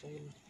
style.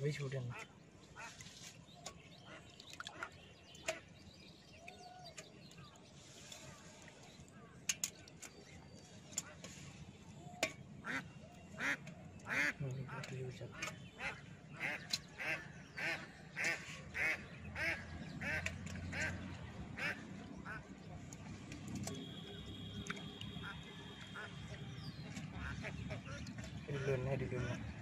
没求真了。Belum ada lah dulu.